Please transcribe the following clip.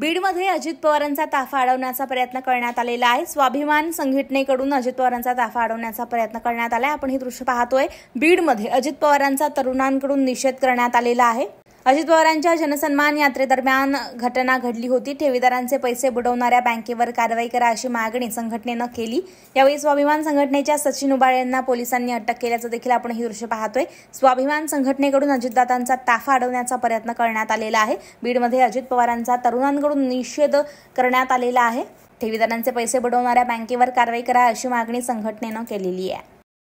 बीडमध्ये अजित पवारांचा ताफा अडवण्याचा प्रयत्न करण्यात आलेला आहे. स्वाभिमान संघटनेकडून अजित पवारांचा ताफा अडवण्याचा प्रयत्न करण्यात आला आपण हे दृश्य पाहतोय. बीडमध्ये अजित पवारांचा तरुणांकडून निषेध करण्यात आलेला आहे. अजित पवारांच्या जनसन्मान यात्रेदरम्यान घटना घडली होती. ठेवीदारांचे पैसे बुडवणाऱ्या बँकेवर कारवाई करा अशी मागणी संघटनेनं केली. यावेळी स्वाभिमान संघटनेच्या सचिन उबाळे यांना पोलिसांनी अटक केल्याचं देखील आपण ही दृश्य पाहतोय. स्वाभिमान संघटनेकडून अजितदादांचा ताफा अडवण्याचा प्रयत्न करण्यात आलेला आहे. बीडमध्ये अजित पवारांचा तरुणांकडून निषेध करण्यात आलेला आहे. ठेवीदारांचे पैसे बुडवणाऱ्या बँकेवर कारवाई करा अशी मागणी संघटनेनं केलेली आहे.